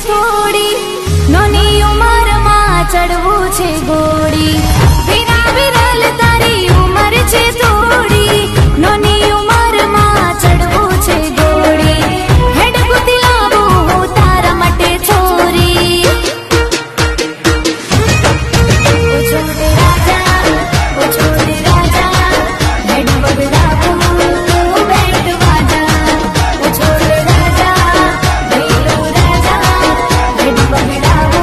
થોડી નાની ઉંમરમાં ચડવું છે ગો